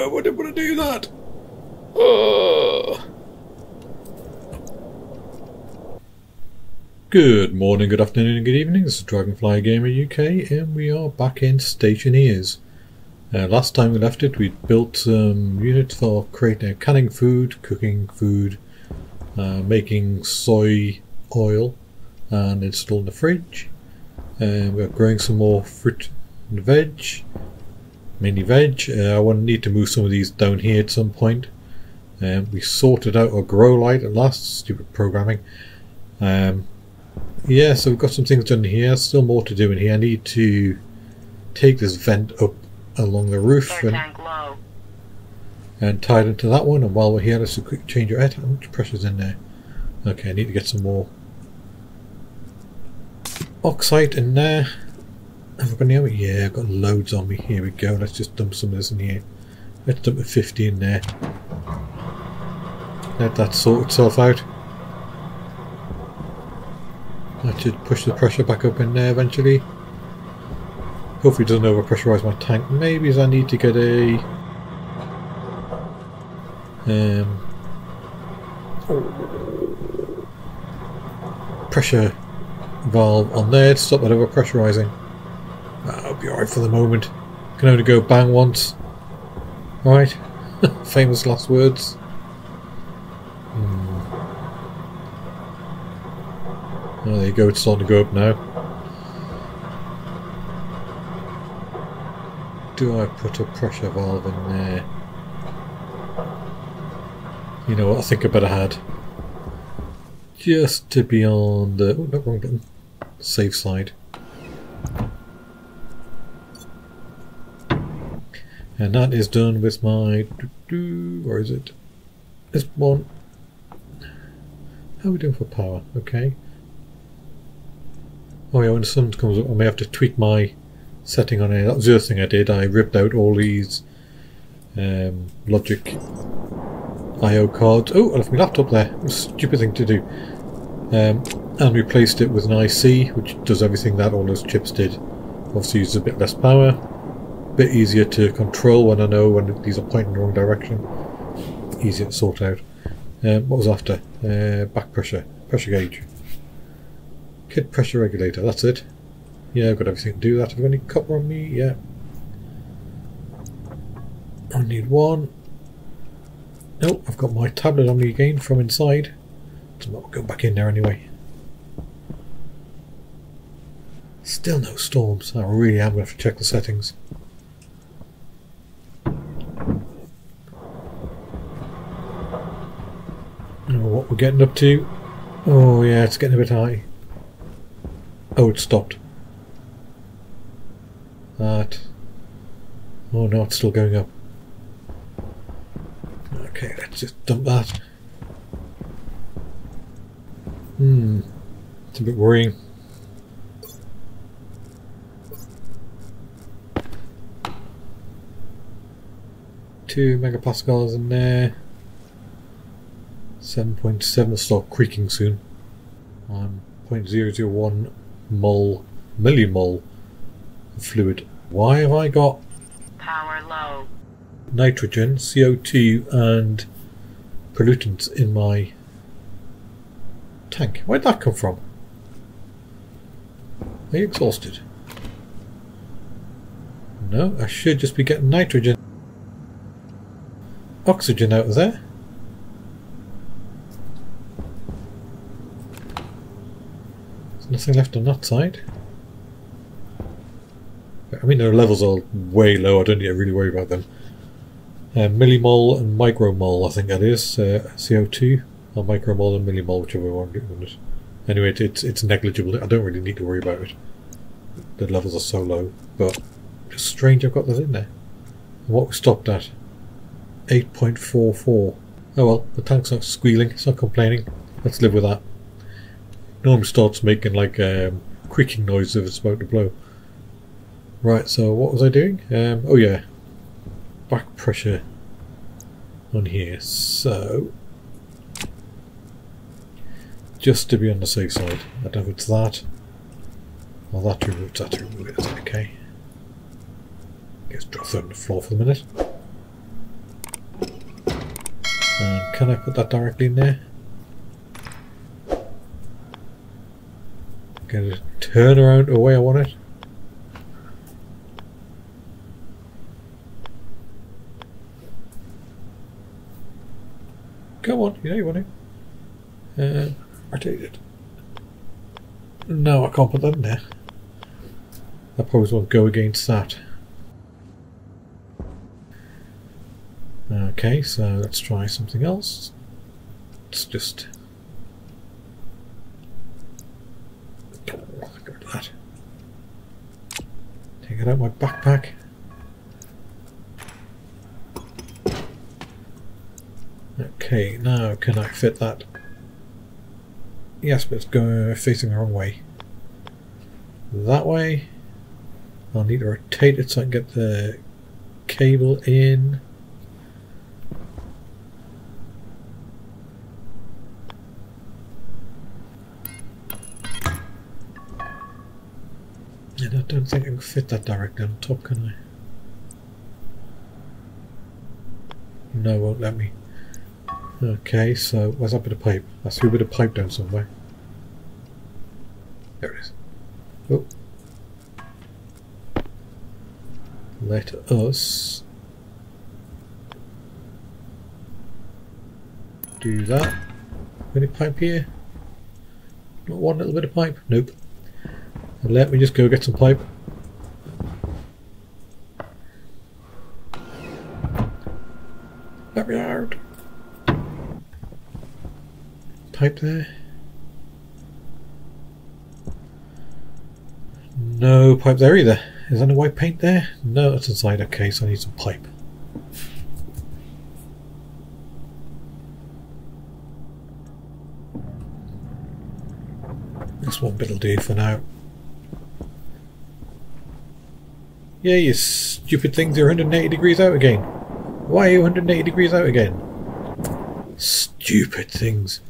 I wouldn't want to do that. Good morning, good afternoon, and good evening. This is Dragonfly Gamer UK, and we are back in Stationeers. Uh, last time we left it, we built some units for creating uh, canning food, cooking food, uh, making soy oil, and installing the fridge. Uh, we're growing some more fruit and veg, mainly veg. Uh, I will need to move some of these down here at some point. Um, we sorted out our grow light at last, stupid programming. Um, yeah, so we've got some things done here, still more to do in here. I need to take this vent up along the roof and, and tie it into that one. And while we're here, let's quick change your air. How much pressure's in there? Okay, I need to get some more oxite in there. Got any? Yeah, I've got loads on me. Here we go. Let's just dump some of this in here. Let's dump a 50 in there. Let that sort itself out. That should push the pressure back up in there eventually. Hopefully it doesn't overpressurize my tank. Maybe as I need to get a um, pressure valve on there to stop that overpressurizing. Be alright for the moment. Can only go bang once. Alright. Famous last words. Hmm. Oh, there you go, it's starting to go up now. Do I put a pressure valve in there? You know what, I think I better had. Just to be on the... Oh, no, wrong button. Safe side. And that is done with my... Where is it? This one. How are we doing for power? Okay. Oh yeah, when the sun comes up I may have to tweak my setting on it. That was the other thing I did. I ripped out all these um, logic I.O. cards. Oh, I left my laptop there. stupid thing to do. Um, and replaced it with an IC, which does everything that all those chips did. Obviously uses a bit less power. Bit easier to control when I know when these are pointing in the wrong direction. Easier to sort out. Um, what was after? Uh, back pressure. Pressure gauge. Kit pressure regulator, that's it. Yeah, I've got everything to do that. Have I got any copper on me? Yeah. I need one. Nope, I've got my tablet on me again from inside. So I'll go back in there anyway. Still no storms. I really am going to have to check the settings. know what we're getting up to. Oh yeah, it's getting a bit high. Oh, it stopped. That. Oh no, it's still going up. Okay, let's just dump that. Hmm. It's a bit worrying. Two megapascals in there. 7.7 start creaking soon. I'm 0.001 mole, millimole of fluid. Why have I got power low nitrogen, CO2 and pollutants in my tank? Where'd that come from? Are you exhausted? No, I should just be getting nitrogen. Oxygen out of there. Nothing left on that side. I mean, their levels are way low. I don't need to really worry about them. Uh, millimole and micromole, I think that is uh, CO2, or micromole and millimole, whichever one it is. Anyway, it, it's it's negligible. I don't really need to worry about it. The levels are so low, but it's strange I've got that in there. And what we stopped at? 8.44. Oh well, the tank's not squealing. It's not complaining. Let's live with that. Normally starts making like um, creaking noise if it's about to blow. Right, so what was I doing? Um, oh yeah, back pressure on here. So, just to be on the safe side, I don't know if it's that or that to remove that to remove it. Okay. Let's drop that on the floor for a minute. And can I put that directly in there? It turn around the way I want it. Come on, you know you want it. Uh, rotate it. No, I can't put that in there. That probably won't go against that. Okay, so let's try something else. Let's just go to that. It out my backpack. Okay, now can I fit that? Yes, but it's going facing the wrong way. That way. I'll need to rotate it so I can get the cable in. That directly on top, can I? No, won't let me. Okay, so where's that bit of pipe? I threw a bit of pipe down somewhere. There it is. Oh. Let us do that. Any pipe here? Not one little bit of pipe? Nope. Let me just go get some pipe. Let me out. Pipe there. No pipe there either. Is there any white paint there? No, that's inside. Okay, so I need some pipe. This one bit'll do for now. Yeah, you stupid things, you're 180 degrees out again. Why are you 180 degrees out again? Stupid things.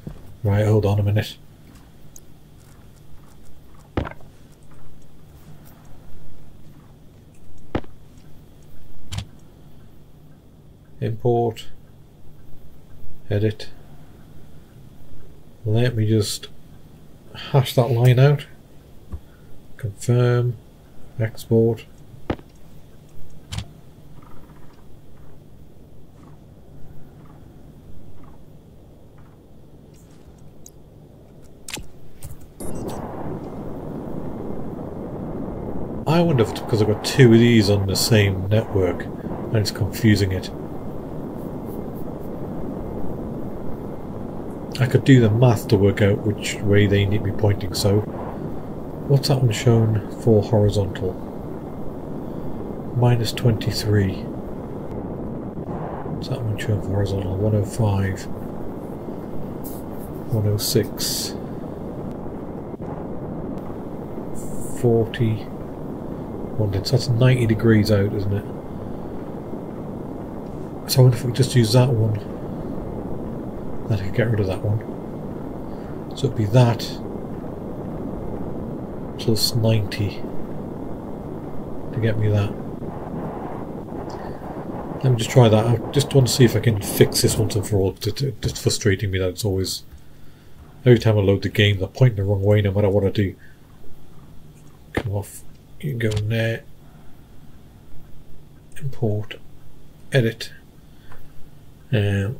Right, hold on a minute. Import. Edit. Let me just hash that line out. Confirm. Export. I wonder if because I've got two of these on the same network and it's confusing it. I could do the math to work out which way they need to be pointing, so what's that one shown for horizontal? Minus 23. What's that one shown for horizontal? 105. 106. 40 wanted. So that's 90 degrees out, isn't it? So I wonder if we just use that one. That I could get rid of that one. So it'd be that plus 90 to get me that. Let me just try that. I just want to see if I can fix this once and for all. It's just frustrating me that it's always every time I load the game, they're pointing the wrong way no matter what I do. Come off you go in there, import, edit, and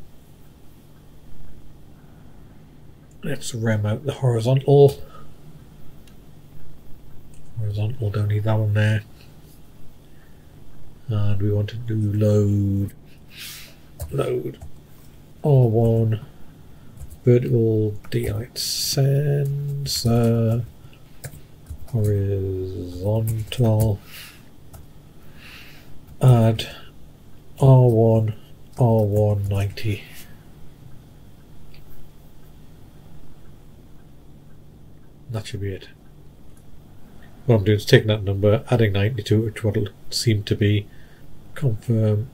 let's ram out the horizontal. Horizontal, don't need that one there. And we want to do load, load, R1, vertical daylight sensor horizontal. Add R1 R190 that should be it. What I'm doing is taking that number adding 90 to it which what it'll seem to be. Confirm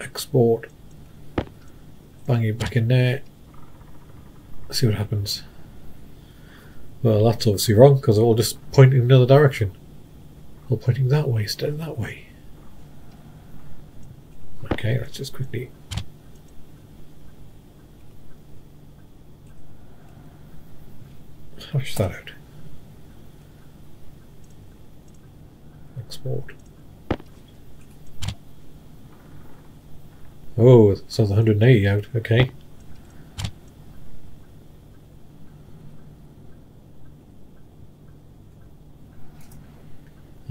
export. Bang it back in there. See what happens well, that's obviously wrong because it'll just point in another direction. Or pointing that way instead of that way. Okay, let's just quickly hash that out. Export. Oh, so it's 180 out, okay.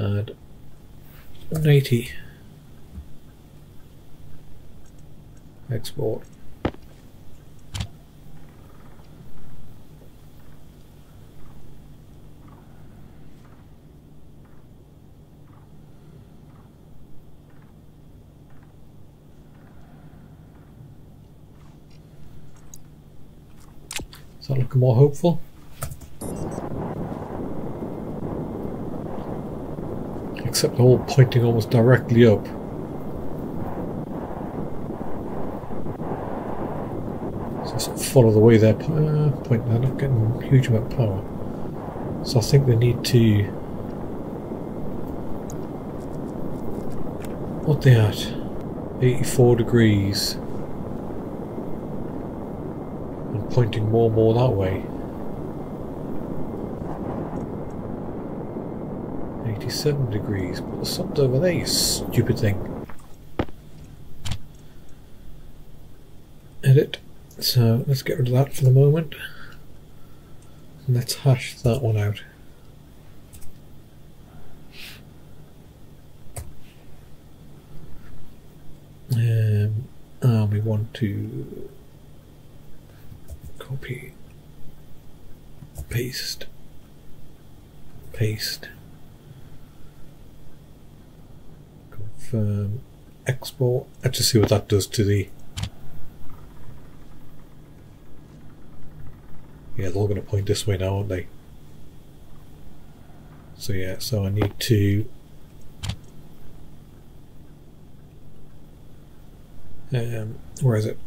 And 180. Export. That looking more hopeful? Except they're all pointing almost directly up. So follow the way they're uh, pointing. They're not getting a huge amount of power. So I think they need to... What they at? 84 degrees. And pointing more and more that way. 87 degrees, but the sun's over there, you stupid thing. Edit. So let's get rid of that for the moment. And let's hash that one out. Um, and we want to copy, paste, paste. Confirm export. Let's just see what that does to the. Yeah, they're all going to point this way now, aren't they? So yeah, so I need to um, where is it?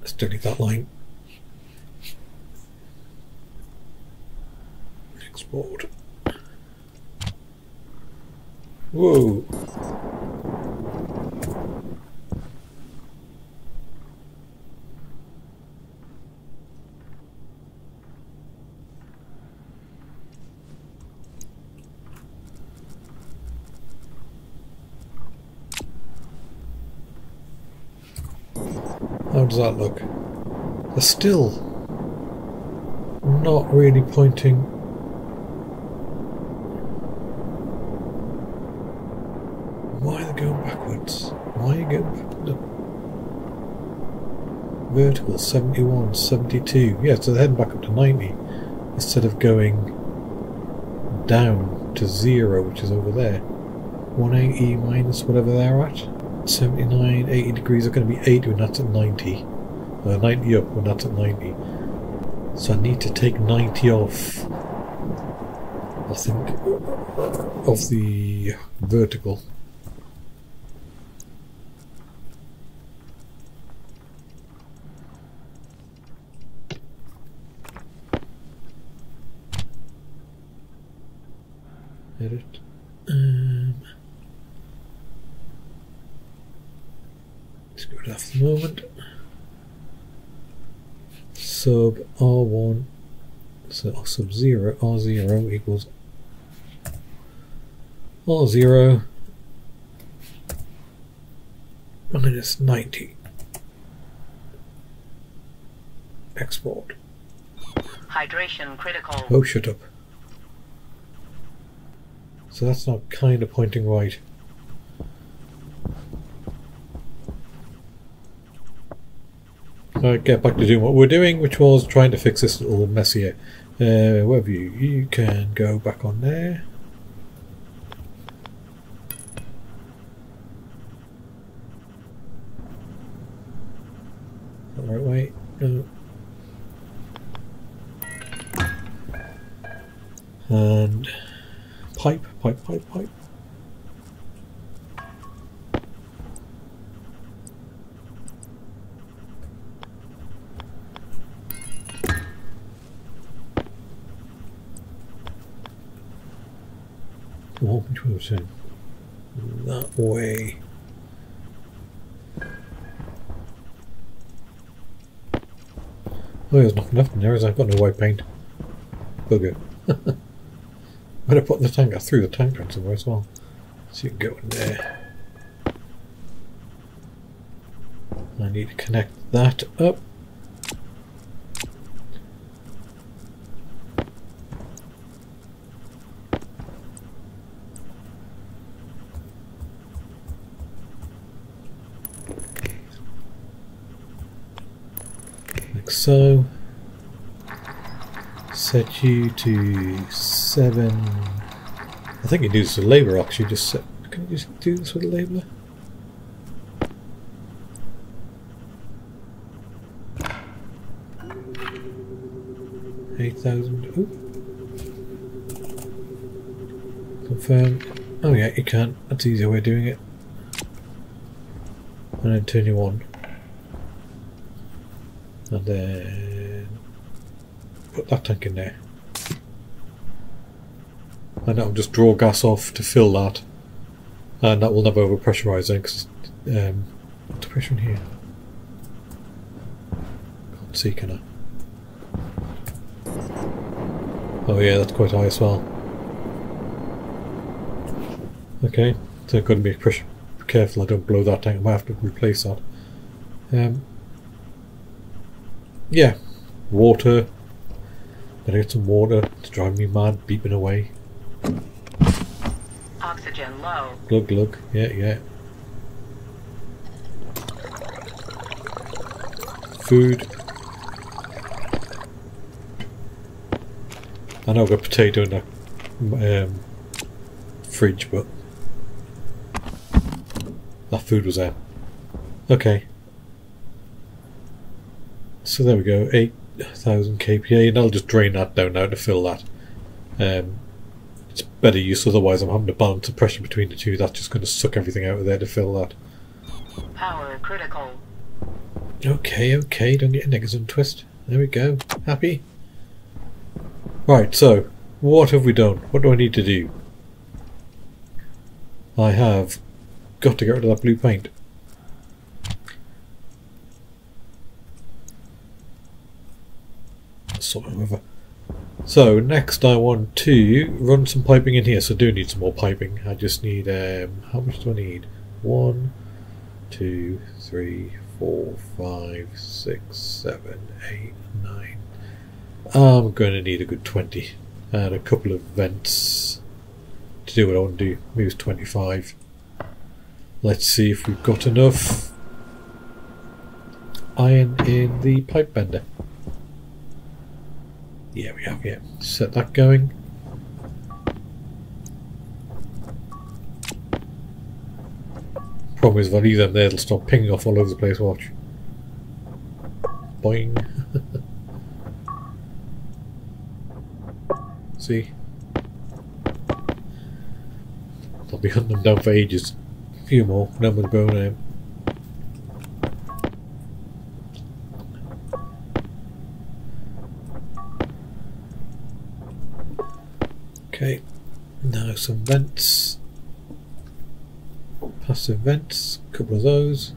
Let's delete that line. Export. Whoa. How does that look? They're still not really pointing Why are they going backwards? Why are you going the vertical 71, 72? Yeah, so they're heading back up to 90 instead of going down to zero, which is over there. 180 minus whatever they're at. 79, 80 degrees are going to be 80 when that's at 90. Uh, 90 up when that's at 90. So I need to take 90 off, I think, of the vertical. Edit. Um, let's go to that for the moment. Sub R1, so sub 0, R0 equals R0 minus 90. Export. Hydration critical. Oh, shut up. So that's not kind of pointing right. Alright, get back to doing what we're doing, which was trying to fix this little mess here. Uh, web view, you can go back on there. The right way. No. And pipe, pipe, pipe, pipe. Well, which way was it? That way. Oh, there's nothing left in there, is there? I've got no white paint. bugger. Better put the tank, I threw the tank on somewhere as well. So you can go in there. I need to connect that up. Like so. Set you to seven. I think you do this with labeller actually. Just set. Can you just do this with a labeller? Eight thousand. Confirm. Oh yeah, you can't. That's easier way of doing it. And then turn you on. And then put that tank in there. And that'll just draw gas off to fill that. And that will never overpressurize then because um, what's the pressure in here? Can't see, can I? Oh yeah, that's quite high as well. Okay, so I've got to be pressure careful I don't blow that tank. I might have to replace that. Um, yeah, water. Gotta get some water. It's driving me mad, beeping away. Oxygen low. Glug glug. Yeah, yeah. Food. I know I've got potato in the um, fridge, but that food was there. Okay. So there we go, 8,000 kPa, and I'll just drain that down now to fill that. Um, better use, otherwise I'm having to balance the pressure between the two. That's just going to suck everything out of there to fill that. Power critical. Okay, okay, don't get a negative twist. There we go. Happy? Right, so, what have we done? What do I need to do? I have got to get rid of that blue paint. Sort of over. So next I want to run some piping in here. So I do need some more piping. I just need, um, how much do I need? One, two, three, four, five, six, seven, eight, nine. I'm going to need a good 20. And a couple of vents to do what I want to do. It's 25. Let's see if we've got enough iron in the pipe bender. Yeah, we have, yeah. Set that going. Problem is, if I leave them there, they'll start pinging off all over the place. Watch. Boing. See? I'll be hunting them down for ages. A few more, and then we'll go. Okay, now some vents. Passive vents, a couple of those.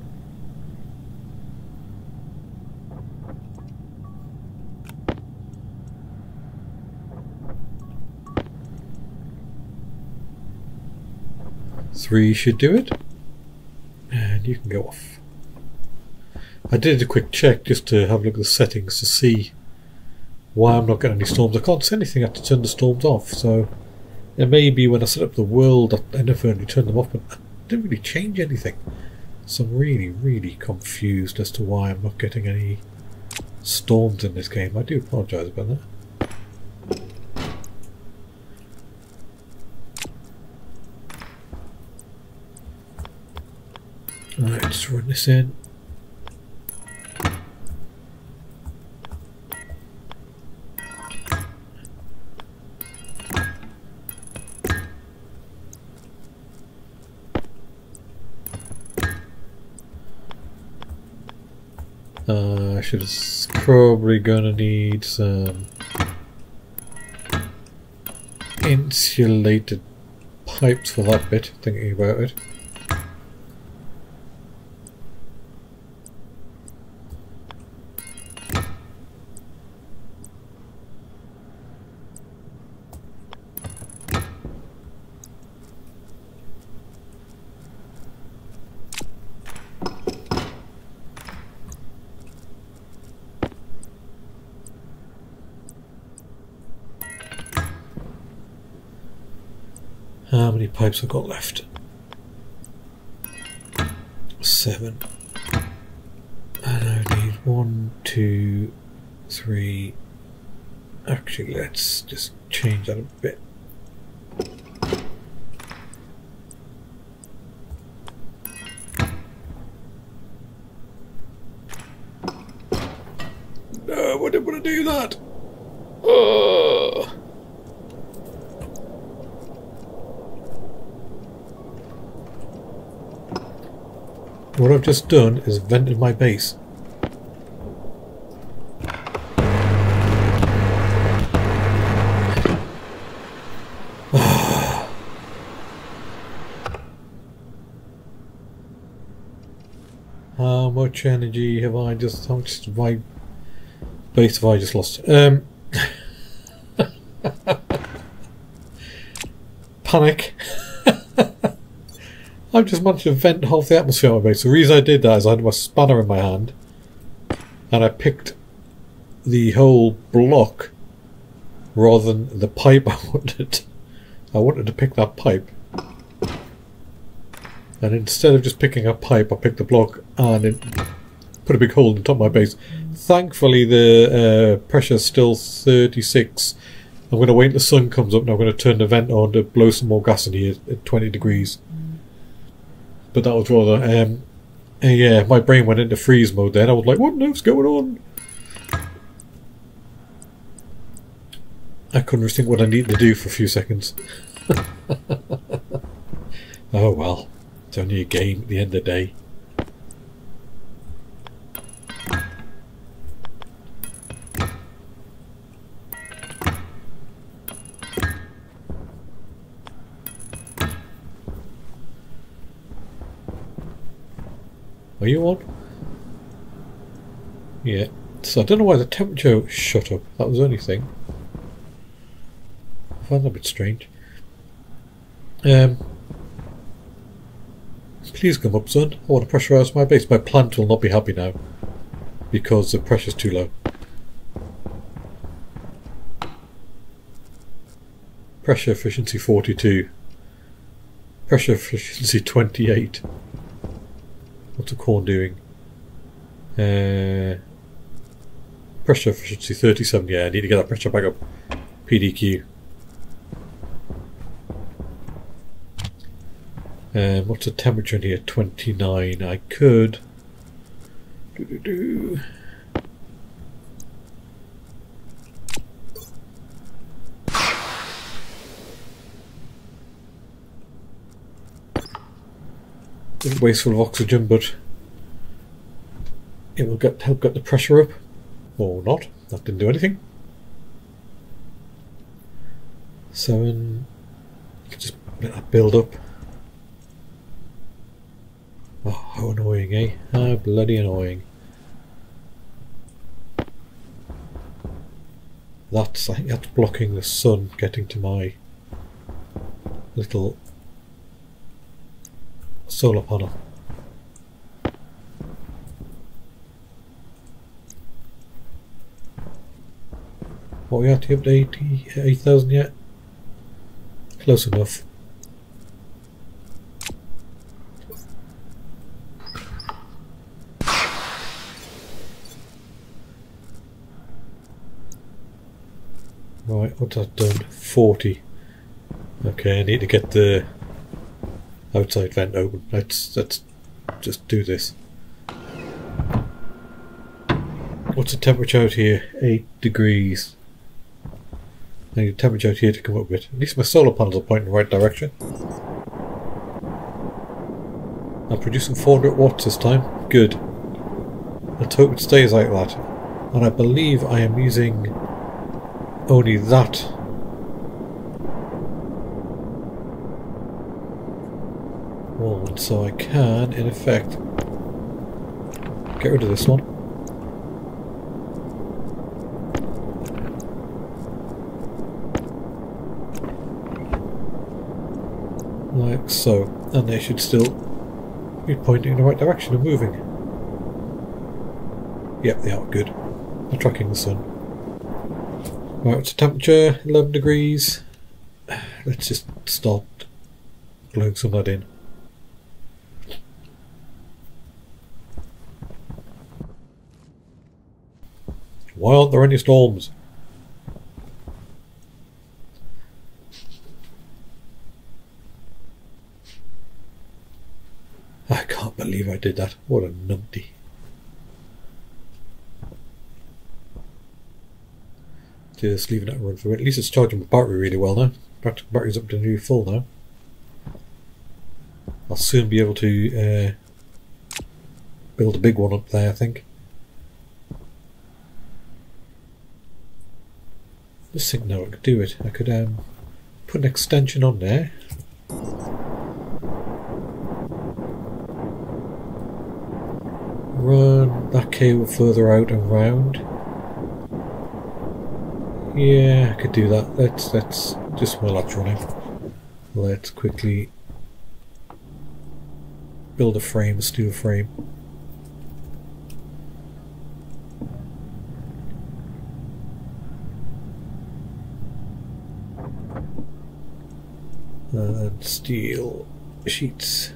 Three should do it. And you can go off. I did a quick check just to have a look at the settings to see why I'm not getting any storms. I can't see anything. I have to turn the storms off. So it may be when I set up the world I inadvertently turned them off, but I didn't really change anything. So I'm really, really confused as to why I'm not getting any storms in this game. I do apologise about that. Alright, just run this in. Should probably gonna need some insulated pipes for that bit, thinking about it. Pipes I've got left? Seven. And I need one, two, three. Actually, let's just change that a bit. No, I didn't want to do that. Ugh. What I've just done is vented my base. How much energy have I just, how much my base have I just lost? Um, panic. I've just managed to vent half the atmosphere on my base. The reason I did that is I had my spanner in my hand and I picked the whole block rather than the pipe I wanted. I wanted to pick that pipe. And instead of just picking a pipe, I picked the block and it put a big hole in the top of my base. Thankfully, the uh, pressure's still 36. I'm going to wait until the sun comes up and I'm going to turn the vent on to blow some more gas in here at 20 degrees. But that was rather... Um, uh, yeah, my brain went into freeze mode then. I was like, what on going on? I couldn't think what I needed to do for a few seconds. oh well. It's only a game at the end of the day. Are you on? Yeah. So I don't know why the temperature shut up. That was the only thing. I find that a bit strange. Um, please come up, sun. I want to pressurise my base. My plant will not be happy now because the pressure's too low. Pressure efficiency 42. Pressure efficiency 28. What's the corn doing? Uh, pressure efficiency 37. Yeah, I need to get that pressure back up. PDQ. Um, what's the temperature in here? 29. I could. Doo -doo -doo. Wasteful of oxygen, but it will get help get the pressure up, or not. That didn't do anything. Seven. Just let that build up. Oh, how annoying, eh? How bloody annoying. That's, I think that's blocking the sun getting to my little solar panel. What we have to up to 80 8,000 yet? Close enough. Right, what's that done? 40. Okay, I need to get the outside vent open. Let's let's just do this. What's the temperature out here? 8 degrees. I need the temperature out here to come up with. At least my solar panels are pointing in the right direction. I'm producing 400 watts this time. Good. Let's hope it stays like that. And I believe I am using only that one so I can in effect get rid of this one. Like so and they should still be pointing in the right direction and moving. Yep they are good. They're tracking the sun. Right, temperature? 11 degrees. Let's just start blowing some of that in. Why aren't there any storms? I can't believe I did that. What a numpty. Just leaving that run for a bit. At least it's charging my battery really well now. Bat- Battery's up to nearly full now. I'll soon be able to uh, build a big one up there, I think. Just think now I could do it. I could um, put an extension on there. Run that cable further out and round. Yeah, I could do that. Let's let's just while that's running. Let's quickly build a frame, a steel frame. And steel sheets.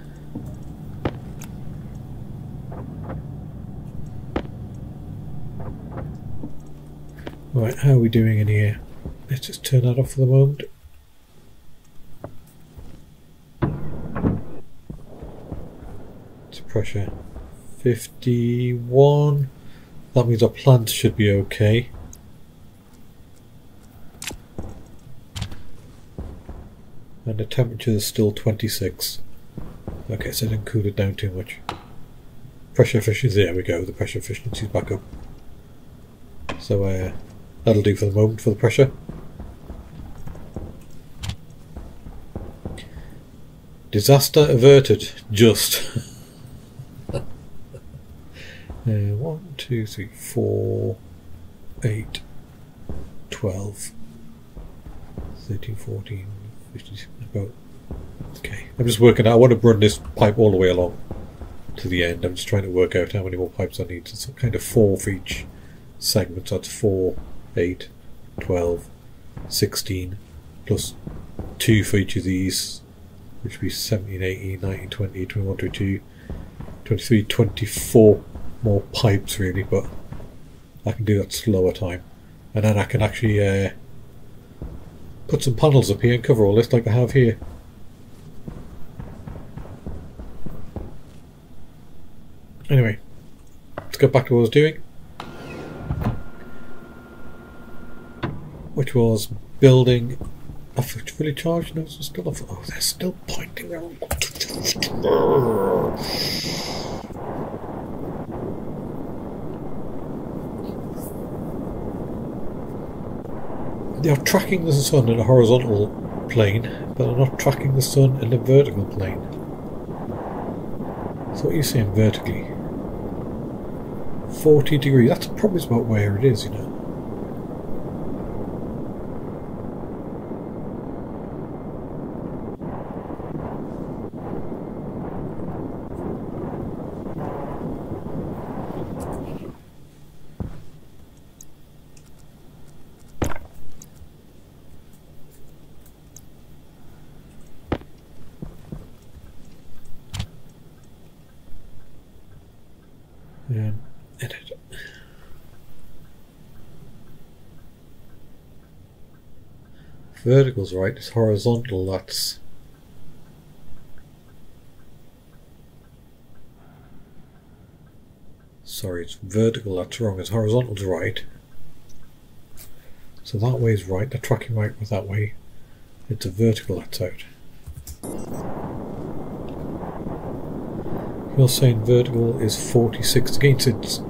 Right, how are we doing in here? Let's just turn that off for the moment. It's pressure 51. That means our plant should be okay. The temperature is still 26. Okay, so I didn't cool it down too much. Pressure efficiency, there we go, the pressure efficiency is back up. So uh, that'll do for the moment for the pressure. Disaster averted, just. uh, one, two, three, four, eight, twelve, thirteen, fourteen, about. Okay, I'm just working out. I want to run this pipe all the way along to the end. I'm just trying to work out how many more pipes I need. It's kind of four for each segment. So that's 4, eight, twelve, sixteen, plus 2 for each of these, which would be 17, 18, 19, 20, 21, 22, 23, 24 more pipes really, but I can do that slower time. And then I can actually uh, put some panels up here and cover all this like I have here. Anyway, let's get back to what I was doing. Which was building a fully charged no, it's still off. Oh, they're still pointing their They are tracking the sun in a horizontal plane, but they're not tracking the sun in a vertical plane. So what are you saying vertically? 40 degrees, that's probably about where it is, you know. Um, edit. Vertical's right, it's horizontal, that's... Sorry, it's vertical, that's wrong, it's horizontal's right. So that way is right, the tracking right was that way. It's a vertical that's out. Saying vertical is 46 against it.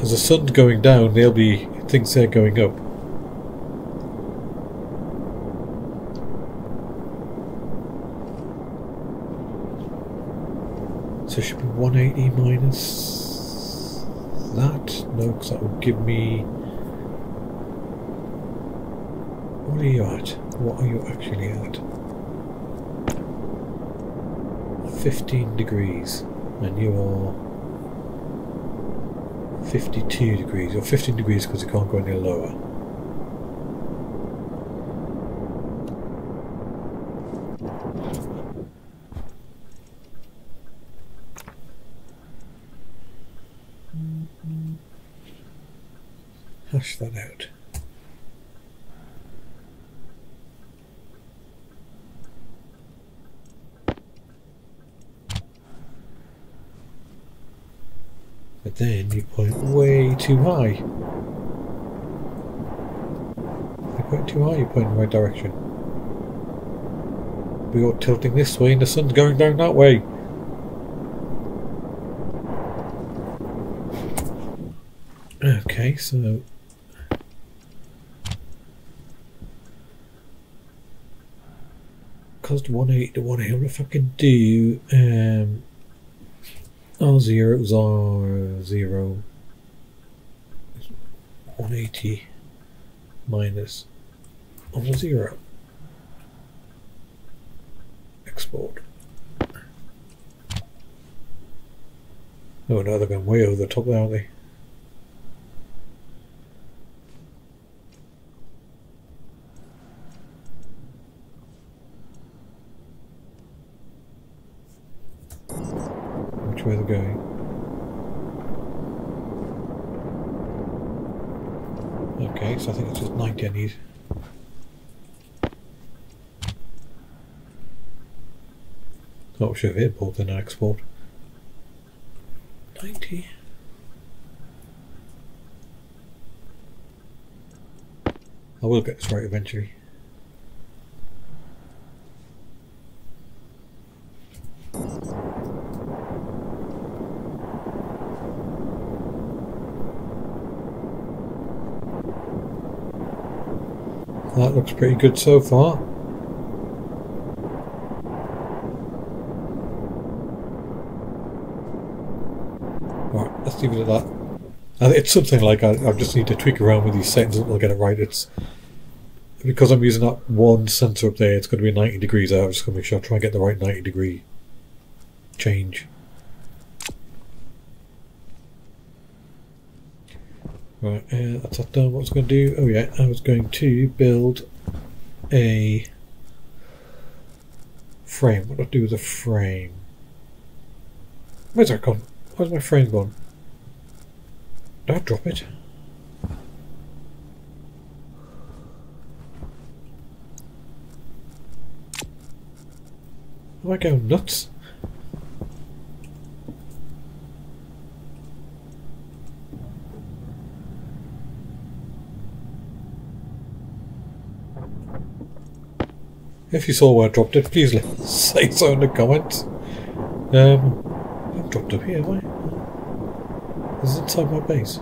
As the sun's going down, they'll be thinks they're going up. So it should be 180 minus that. No, because that would give me. What are you at? What are you actually at? 15 degrees and you're 52 degrees. Or 15 degrees because you can't go any lower. Hash that out. But then you point way too high. If you point too high, you point in the right direction. We are tilting this way and the sun's going down that way. Okay, so one eight to one eight. What if I can do um R zero zero one eighty minus R zero export. Oh no, they're going way over the top aren't they? Which way they're going? Okay, so I think it's just 90 I need. Not sure if it import and export. 90. I will get this right eventually. That looks pretty good so far. Right, let's leave it at that. And it's something like I, I just need to tweak around with these settings and I'll get it right. It's because I'm using that one sensor up there, it's going to be 90 degrees out. I'm just going to make sure I try and get the right 90 degree change. Right, uh, that's that done. What was going to do? Oh yeah, I was going to build a frame. What do I do with a frame? Where's that gone? Where's my frame gone? Did I drop it? Am I going nuts? If you saw where I dropped it, please let say so in the comments. Um, I've dropped it here, have I? Is it inside my base?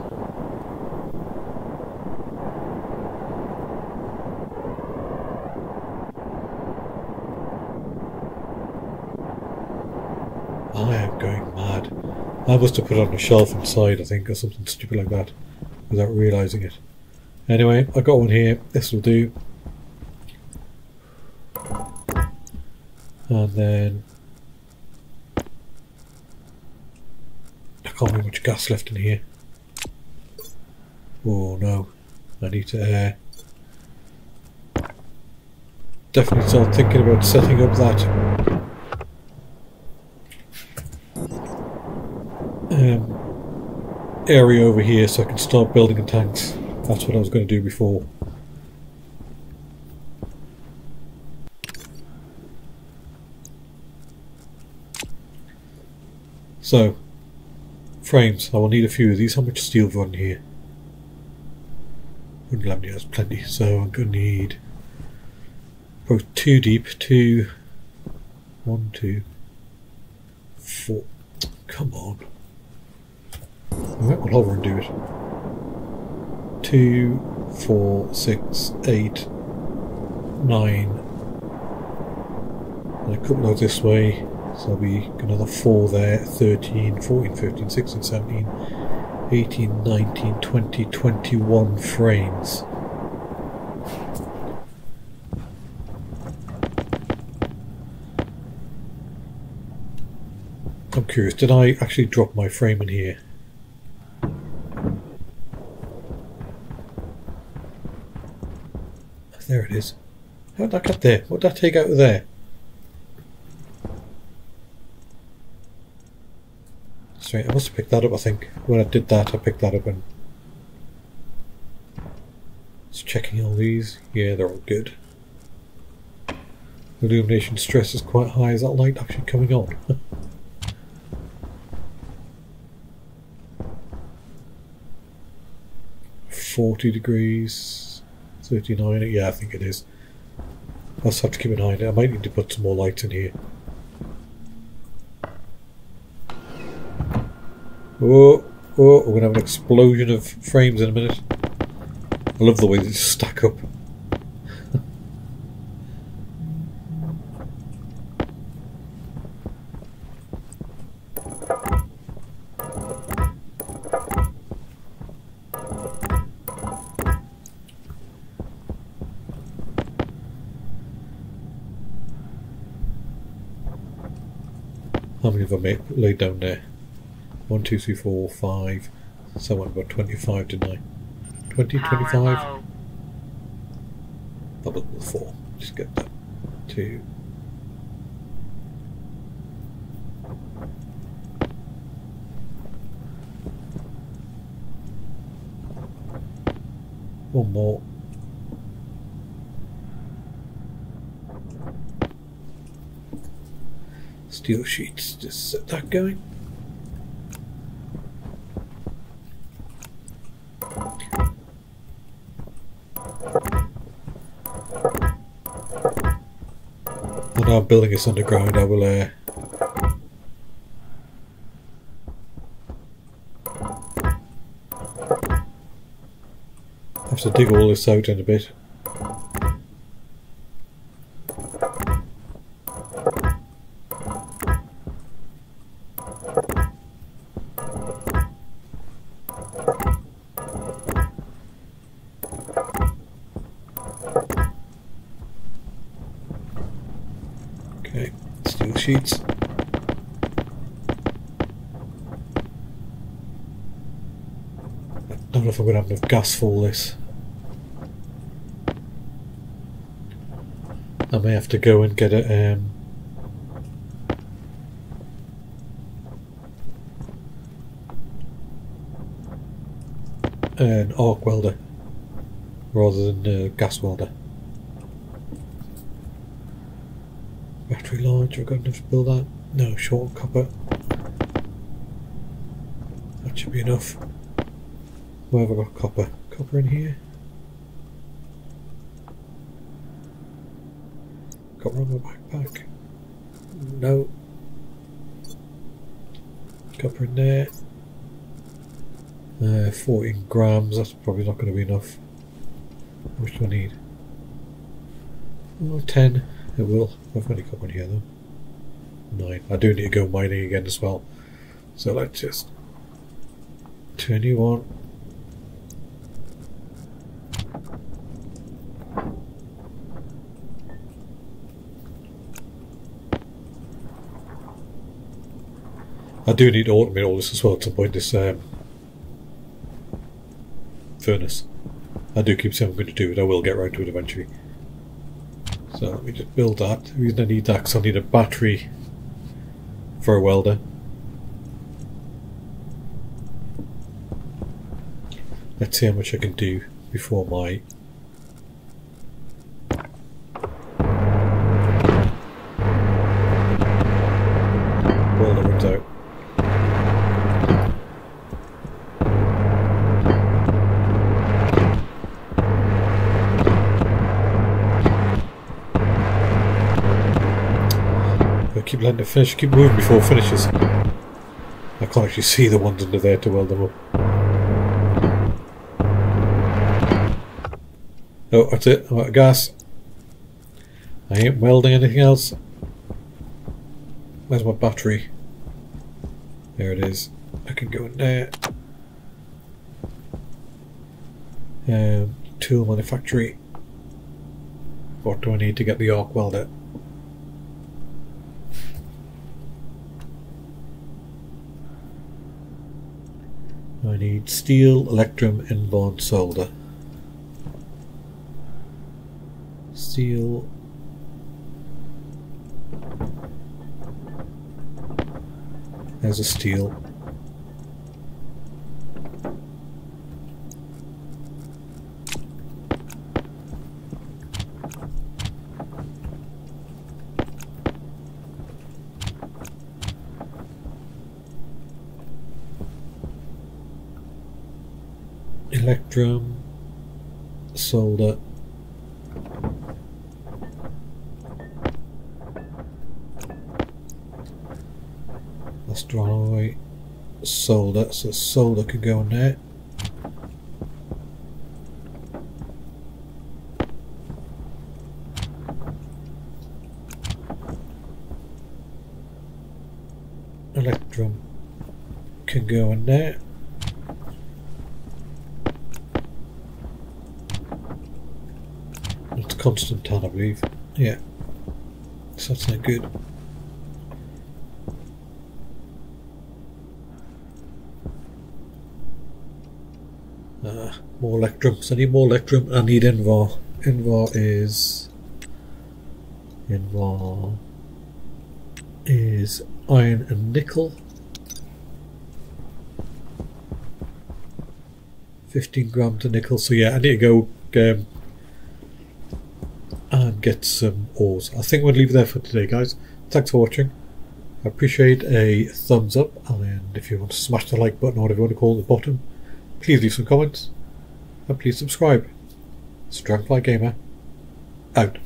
I am going mad. I must have put it on a shelf inside, I think, or something stupid like that, without realising it. Anyway, I got one here. This will do. And then I can't remember much gas left in here. Oh no, I need to air. Definitely start thinking about setting up that um, area over here so I can start building the tanks. That's what I was going to do before. So, frames. I will need a few of these. How much steel run here? Wooden laminate has plenty. So I'm going to need both two deep, two, one, two, four. Come on. Alright, we'll hover and do it. Two, four, six, eight, nine. And a couple of this way. So be another 4 there, 13, 14, 15, 16, 17, 18, 19, 20, 21 frames. I'm curious, did I actually drop my frame in here? There it is. How did I get there? What did I take out of there? Right, I must have picked that up, I think. When I did that, I picked that up and... checking all these. Yeah, they're all good. The Illumination stress is quite high. Is that light actually coming on? Forty degrees, thirty-nine. Yeah, I think it is. I'll just have to keep an eye on it. I might need to put some more lights in here. Oh, oh, we're gonna have an explosion of frames in a minute. I love the way they stack up. How many I made, laid down there? One, two, three, four, five. So I went about 25, didn't I? 20, Power 25? low. That was the four. Just get that. Two. One more. Steel sheets. Just set that going. When I'm building this underground, I will uh, have to dig all this out in a bit. Enough gas for this. I may have to go and get a um, an arc welder rather than a gas welder. Battery launcher, I've got enough to build that. No, short copper. That should be enough. Where have I got copper? Copper in here? Copper on my backpack? No. Copper in there. Uh, 14 grams, that's probably not going to be enough. How much do I need? Oh, 10. It will. I've got any copper in here though. 9. I do need to go mining again as well. So let's just. 21. I do need to automate all this as well some point, this um, furnace. I do keep saying I'm going to do it, I will get around to it eventually. So let me just build that. The reason I need that because I need a battery for a welder. Let's see how much I can do before my letting it finish, keep moving before it finishes. I can't actually see the ones under there to weld them up. Oh, that's it. I'm out of gas. I ain't welding anything else. Where's my battery? There it is. I can go in there. Um, tool manufactory. What do I need to get the arc welder? I need steel, electrum, and bond solder. Steel. There's a steel. Electrum, solder. Let's draw away solder, so solder could go in there. Electrum can go in there. It's Constantan, I believe. Yeah. So that's not good. Uh, more Electrum. So I need more Electrum. I need Invar. Invar is. Invar is iron and nickel. 15 grams of nickel. So yeah, I need to go um, get some ores. I think we'll leave it there for today, guys. Thanks for watching. I appreciate a thumbs up, and if you want to smash the like button or whatever you want to call it at the bottom, please leave some comments, and please subscribe. Dragonfly Gamer, out.